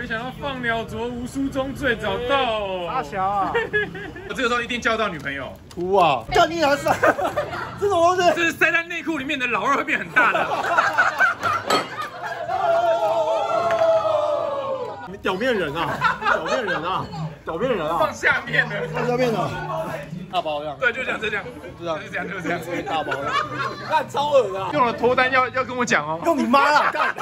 没想到放鸟啄无书中最早到哦。阿小啊，我 这个时候一定叫到女朋友。哭啊！叫你儿子，这种东西。这是塞在内裤里面的老二会变很大的。你们表面人啊，表面人啊，表面人啊放，下面的。放下面的，大包这样，对，就这样，就这样，这样就是这样，就是这样。大包的，干超恶的啊，用了脱单要要跟我讲哦。用你妈啊！干。